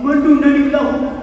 Mendung dari belahu